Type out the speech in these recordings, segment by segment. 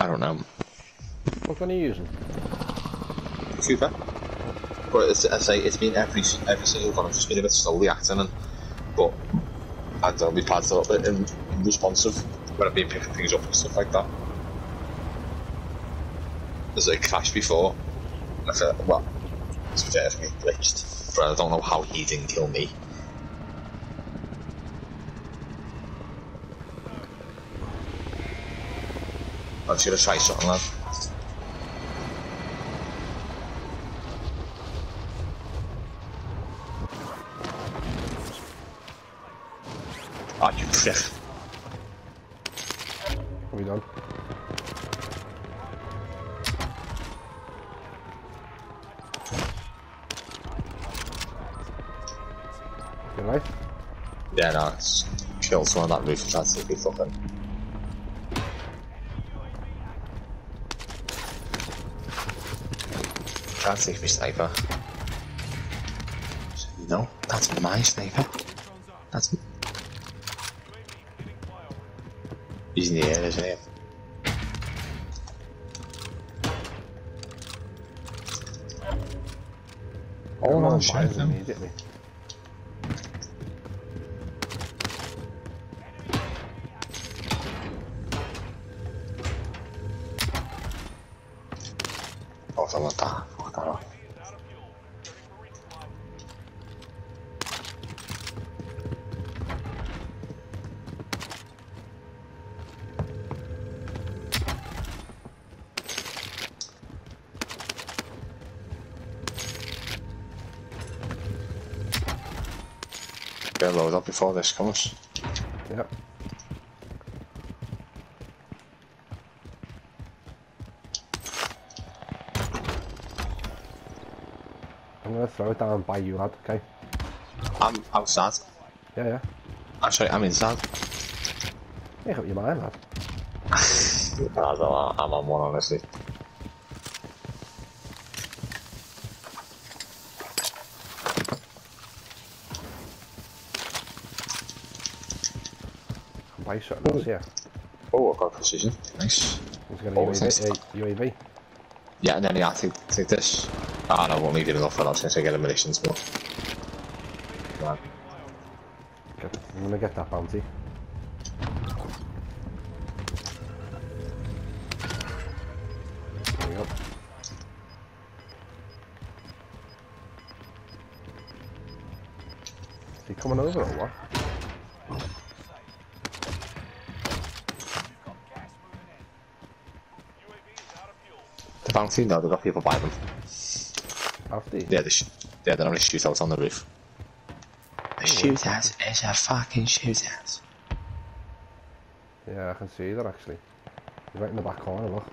I don't know. What gun are you using? Cooper. But it's, I say it's been every every single gun. I've just been a bit slowly acting, and but I don't know, my pad's a little bit in, responsive when I've been picking things up and stuff like that. There's a crash before. I feel well, it's be fair, I think it glitched, but I don't know how he didn't kill me. I'm just gonna try something, lad. Ah, you prick. Are we done? You alright? Yeah, no, it's killed someone on that roof and tried to be fucking. Can't take sniper. No, that's my sniper. That's. He's in the air, isn't he? Oh, no, shit. immediately. Get load up before this comes. Yep. I'm gonna throw it down by you, lad, okay? I'm outside. Yeah, yeah. Actually, I'm inside. Make up your mind, lad. I don't know, I'm on one, honestly. Buy something else here. Oh, I got precision. Nice. He's got Oh, a UAV. this? uh, UAV. Yeah, and then yeah, take, take this. Ah, no, I won't leave it enough for that since I get the munitions, but. Man. Get- I'm gonna get that bounty. There we go. Is he coming over or what? Bounty? No, they've got people by them. After you? Yeah, they, sh- yeah, they're on a shootout on the roof. A shootout is a fucking shootout. Yeah, I can see that actually. He's right in the back corner, look.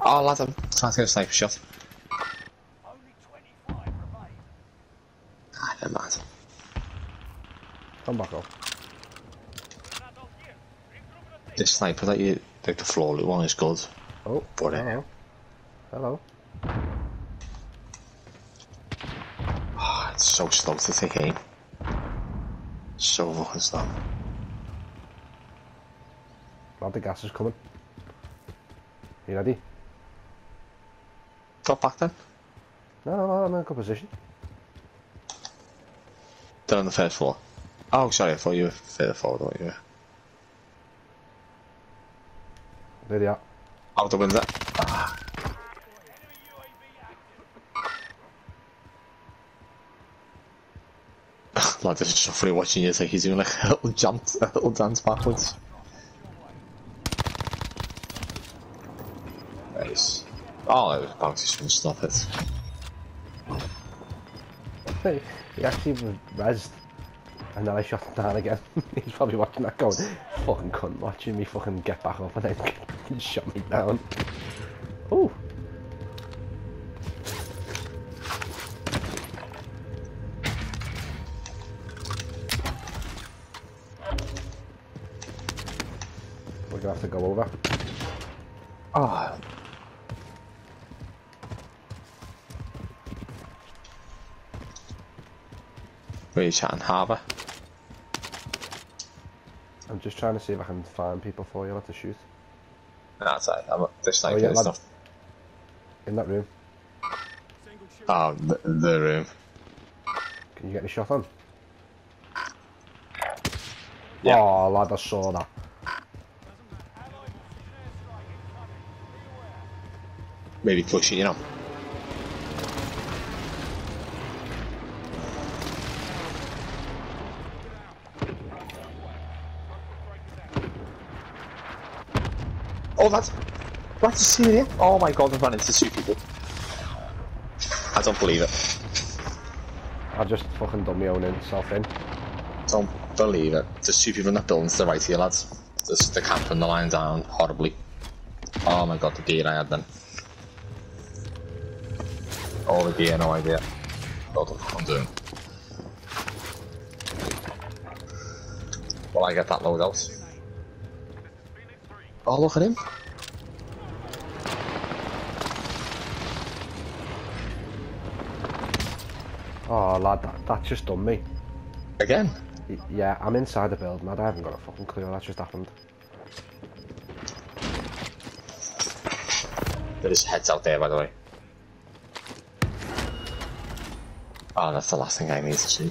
Oh, lad, I'm trying to get a sniper shot. Ah, never mind. Come back up. This sniper that you, like the floor loot one is good. Oh, what hello. Hello. Oh, it's so slow to take aim. So fucking slow. Lad, the gas is coming. Are You ready? Drop back then. No, no, no, I'm in a good position. They're on the first floor. Oh, sorry, I thought you were further forward, weren't you? There they are. Out of the window. Lad, this is so funny watching you. It's like he's doing like a little jump, a little dance backwards. Nice. Oh, the bounty shouldn't stop it. he actually was rezzed. And then I shot him down again. He's probably watching that going, fucking cunt watching me fucking get back up and then shot me down. Ooh. We're gonna have to go over. Oh. Where are chatting? Harbour? Just trying to see if I can find people for you to shoot. Nah, it's alright. I'm just Oh, sniping yeah, stuff. In that room. Oh, the, the room. Can you get any shot on? Yeah. Oh, lad, I saw that. Maybe push it, you know. Oh, that's that's Syria. Oh my god, I've run into two people. I don't believe it. I just fucking done my own in, self in. Don't believe it. There's two people in that building to the right here, lads. There's the camping the line down horribly. Oh my god, the gear I had then. All the gear, no idea. What the fuck I'm doing. Well, I get that load out. Look at him. Oh, lad, that, that's just done me. Again. Yeah, I'm inside the building, lad. I haven't got a fucking clue that's just happened. There's heads out there, by the way. Oh, that's the last thing I need to see.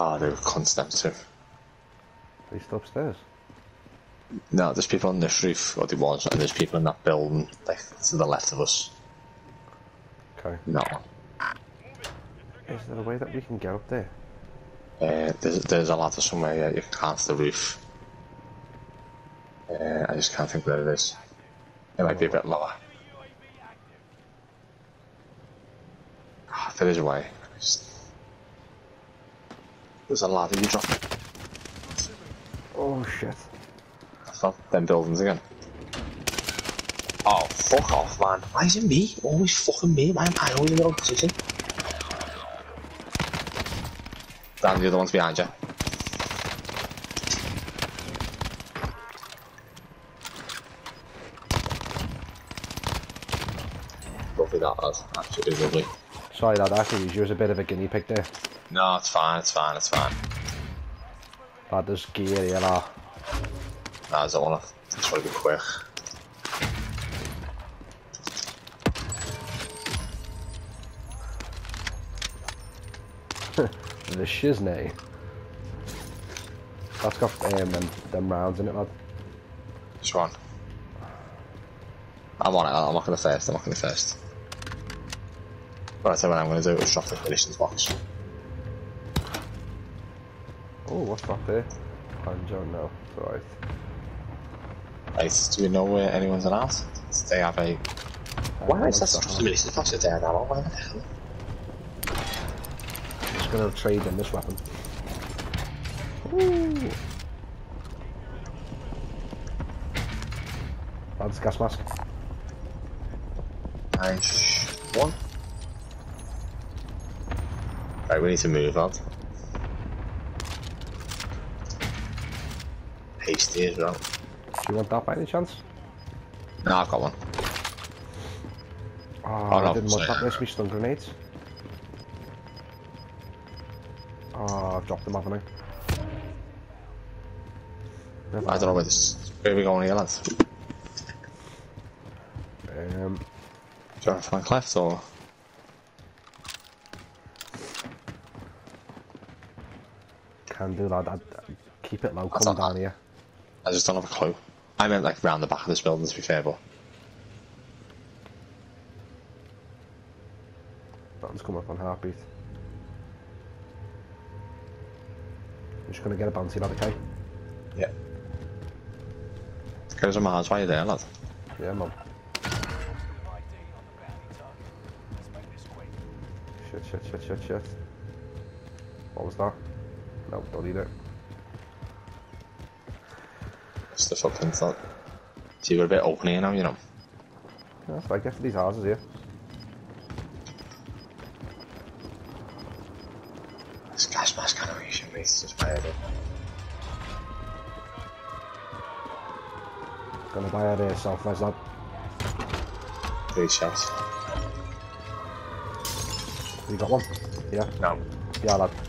Oh, they're constant too. Are you still upstairs? No, there's people on this roof, or there was, and there's people in that building, like, to the left of us. Okay. No. Is there a way that we can get up there? Uh, there's, there's a ladder somewhere, yeah, you can climb to the roof. Uh, I just can't think where it is. It might be a bit lower. Ah, there is a way. There's a ladder you drop. Oh, shit. I thought them buildings again. Oh, fuck off, man. Why is it me? Always fucking me. Why am I always in the wrong position? Dan, the other one's behind you. Lovely that, lad. Absolutely lovely. Sorry, that actually was you as a bit of a guinea pig there. No, it's fine, it's fine, it's fine. Lad, there's gear here, lad. No, I don't want to. Just want to be quick. The shiznay. That's got um, them, them rounds in it, lad. Which one? I'm on it, I'm not to first, I'm not to first. But I tell you what I'm to do is drop the munitions box. Oh, what's that there? I don't know. Right, do we know where anyone's at? They have a. Why is that I'm such a munitions box there now? Why the hell? just gonna trade in this weapon. Ooh. Lads, gas mask. Nice. One. Right, we need to move on. Hasty as well. Do you want that by any chance? No, I've got one. Oh, Oh, I no, didn't want that. Where's my stun grenades? Oh, I've dropped them, haven't I? Never I don't know where this. is. Where are we going here, lads? Do Um, you want to flank left or? can do that. I'd, I'd keep it low. That's Come down here. I just don't have a clue. I meant like round the back of this building to be fair, but That one's coming up on heartbeat. I'm just gonna get a bounty lad, okay? yeah. Us a Mars while you're there, lad. Yeah, mum. Shit, shit, shit, shit, shit. What was that? No, don't need it. It's the fucking thought. See, we're a bit open here now, you know. Yeah, That's I get for these houses here. This gas mask animation makes just my head. Gonna buy a uh, self-res lad. Three shots. You got one? Yeah? No. Yeah, lad.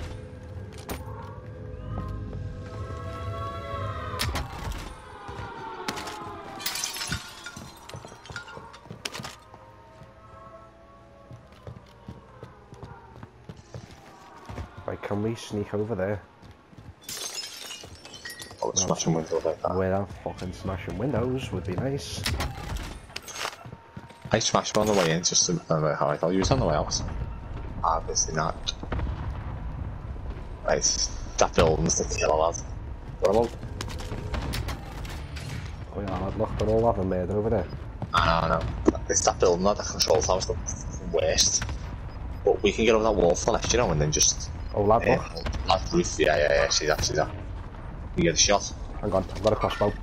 We sneak over there Oh, it's smashing windows like that. without fucking smashing windows? Would be nice. I smashed one on the way in just to remember how I thought you was on the way out. Obviously not. Right, that building's the killer lad. What about? Oh yeah, look, they're all having murder over there. I don't know. It's that building not the control tower, tower's the worst. But we can get over that wall for the left, you know, and then just... Oh lad, look. that roof, yeah, yeah, yeah, see that, see that. You get a shot. Hang on, I've got a crossbow.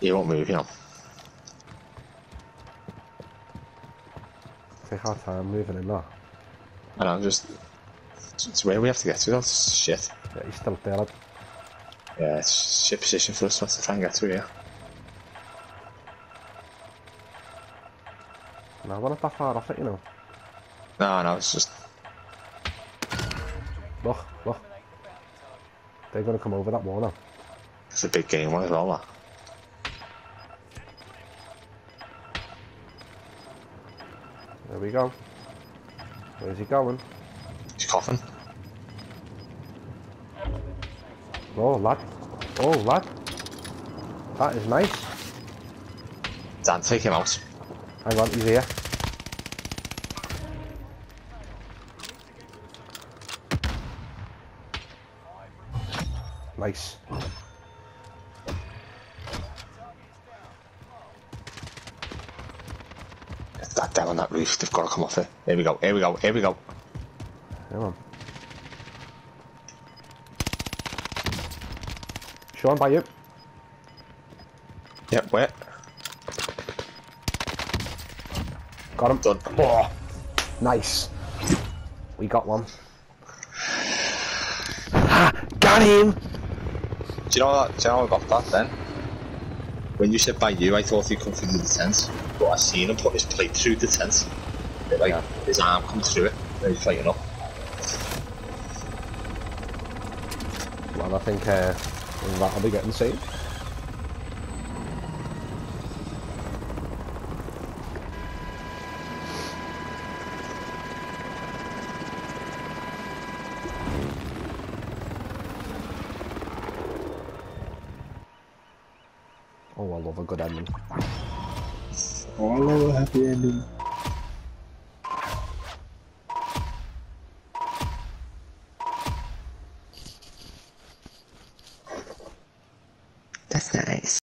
You won't move, you know. Take our time moving in there. And I'm just... It's where we have to get to, that's shit. Yeah, he's still there, lad. Yeah, it's shit position for us to try and get through here. No, we're not that far off it, you know. No, no, it's just... Look, look. They're gonna come over that wall now. It's a big game one as well, that. There we go. Where's he going? He's coughing. Oh, lad. Oh, lad. That is nice. Dan, take him out. Hang on, he's here. Nice. Get that down on that roof, they've got to come off it. Here we go, here we go, here we go. On. Sean, by you. Yep, wait. Got him. Done. Oh, nice. We got one. Ah, got him! Do you know what? Do you know I got that then? When you said by you, I thought he'd come through the tent, but I seen him put his plate through the tent. Like Yeah. his arm come through it, and he's fighting up. Well, I think uh, that'll be getting saved. Oh, I love a good ending. Oh, I love a happy ending.